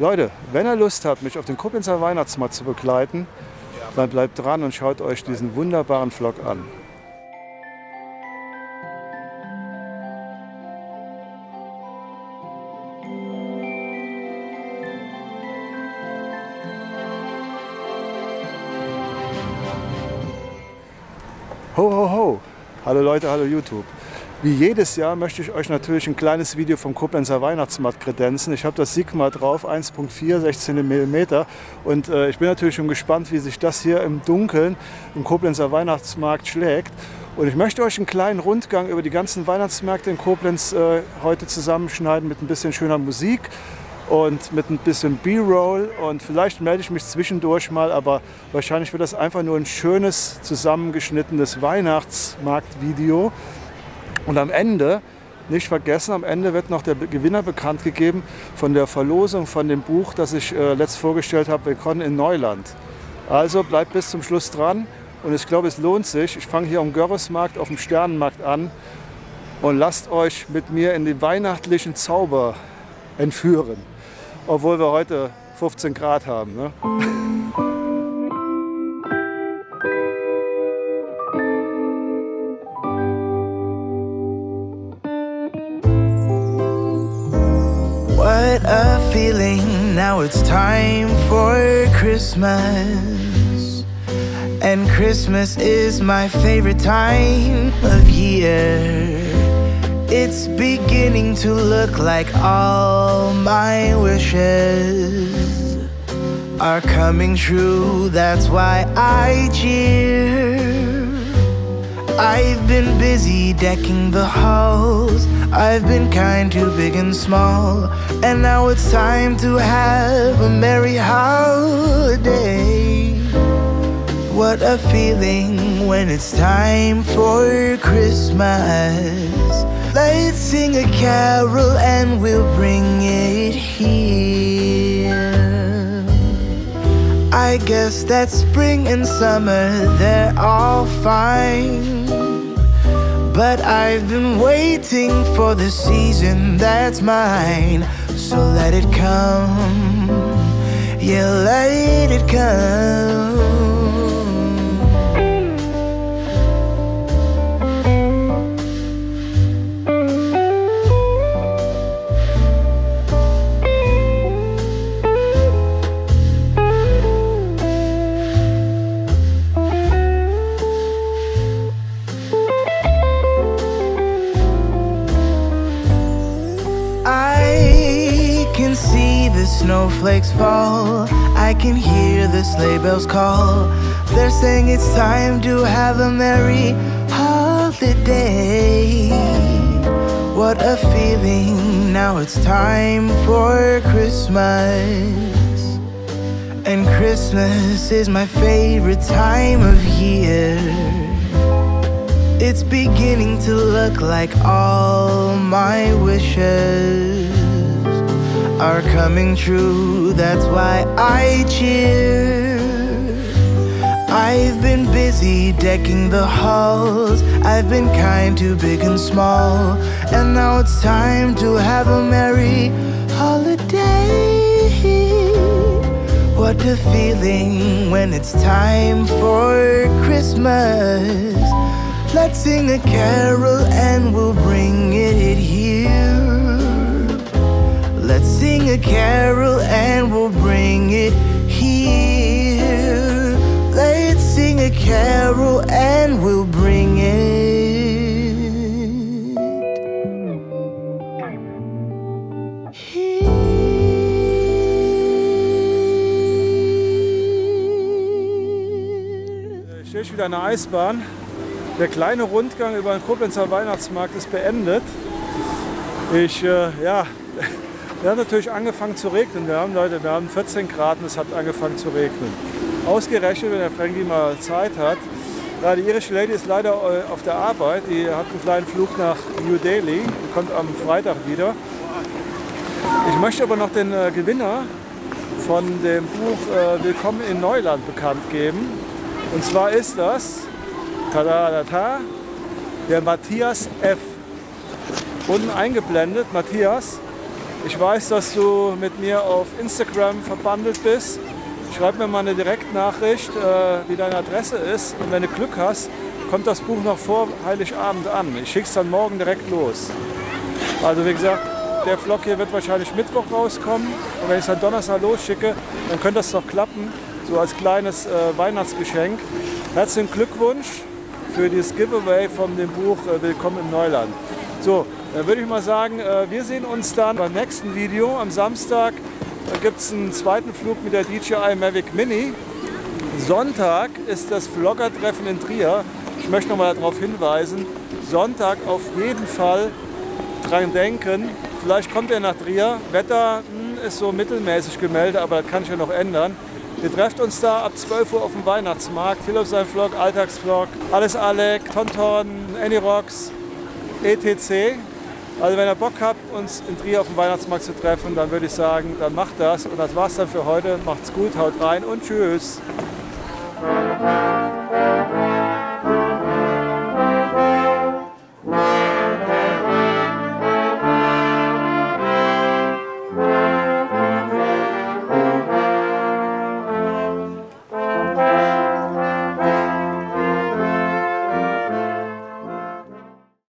Leute, wenn ihr Lust habt, mich auf den Koblenzer Weihnachtsmarkt zu begleiten, dann bleibt dran und schaut euch diesen wunderbaren Vlog an. Ho, ho, ho. Hallo Leute, hallo YouTube. Wie jedes Jahr möchte ich euch natürlich ein kleines Video vom Koblenzer Weihnachtsmarkt kredenzen. Ich habe das Sigma drauf, 1.4, 16 mm. Und äh, ich bin natürlich schon gespannt, wie sich das hier im Dunkeln im Koblenzer Weihnachtsmarkt schlägt. Und ich möchte euch einen kleinen Rundgang über die ganzen Weihnachtsmärkte in Koblenz äh, heute zusammenschneiden mit ein bisschen schöner Musik und mit ein bisschen B-Roll und vielleicht melde ich mich zwischendurch mal, aber wahrscheinlich wird das einfach nur ein schönes zusammengeschnittenes Weihnachtsmarktvideo. Und am Ende, nicht vergessen, am Ende wird noch der Gewinner bekannt gegeben von der Verlosung von dem Buch, das ich äh, letzt vorgestellt habe, Willkommen in Neuland. Also bleibt bis zum Schluss dran und ich glaube, es lohnt sich. Ich fange hier am Görresmarkt auf dem Sternenmarkt an und lasst euch mit mir in den weihnachtlichen Zauber entführen. Obwohl wir heute 15 Grad haben. Ne? What a feeling, now it's time for Christmas. And Christmas is my favorite time of year. It's beginning to look like all my wishes are coming true. That's why I cheer. I've been busy decking the halls. I've been kind to big and small. And now it's time to have a merry holiday. What a feeling when it's time for Christmas. Let's sing a carol and we'll bring it here. I guess that spring and summer, they're all fine. But I've been waiting for the season that's mine. So let it come. Yeah, let it come. Snowflakes fall. I can hear the sleigh bells call. They're saying it's time to have a merry holiday. What a feeling, now it's time for Christmas. And Christmas is my favorite time of year. It's beginning to look like all my wishes are coming true. That's why I cheer. I've been busy decking the halls. I've been kind to big and small. And now it's time to have a merry holiday. What a feeling when it's time for Christmas. Let's sing a carol and we'll bring it Let's sing a carol and we'll bring it here. Let's sing a carol and we'll bring it. Hier stehe ich wieder an der Eisbahn. Der kleine Rundgang über den Koblenzer Weihnachtsmarkt ist beendet. Ich, äh, ja, wir haben natürlich angefangen zu regnen. Wir haben, Leute, wir haben 14 Grad und es hat angefangen zu regnen. Ausgerechnet, wenn der Frankie mal Zeit hat. Die irische Lady ist leider äh, auf der Arbeit. Die hat einen kleinen Flug nach New Delhi. Die kommt am Freitag wieder. Ich möchte aber noch den äh, Gewinner von dem Buch äh, Willkommen in Neuland bekannt geben. Und zwar ist das tada, tada, der Matthias F. Unten eingeblendet, Matthias, Ich weiß, dass du mit mir auf Instagram verbandelt bist. Schreib mir mal eine Direktnachricht, äh, wie deine Adresse ist. Und wenn du Glück hast, kommt das Buch noch vor Heiligabend an. Ich schicke es dann morgen direkt los. Also wie gesagt, der Vlog hier wird wahrscheinlich Mittwoch rauskommen. Und wenn ich es dann Donnerstag losschicke, dann könnte das doch klappen. So als kleines äh, Weihnachtsgeschenk. Herzlichen Glückwunsch für dieses Giveaway von dem Buch äh, Willkommen im Neuland. So, dann würde ich mal sagen, äh, wir sehen uns dann beim nächsten Video. Am Samstag gibt es einen zweiten Flug mit der DJI Mavic Mini. Sonntag ist das Vlogger-Treffen in Trier. Ich möchte noch mal darauf hinweisen, Sonntag auf jeden Fall dran denken. Vielleicht kommt er nach Trier. Wetter hm, ist so mittelmäßig gemeldet, aber das kann sich ja noch ändern. Ihr trefft uns da ab 12 Uhr auf dem Weihnachtsmarkt. Philipp sein Vlog, Alltagsvlog, alles Alec, Tonton, Anyrox, etc. Also wenn ihr Bock habt, uns in Trier auf dem Weihnachtsmarkt zu treffen, dann würde ich sagen, dann macht das. Und das war's dann für heute. Macht's gut, haut rein und tschüss.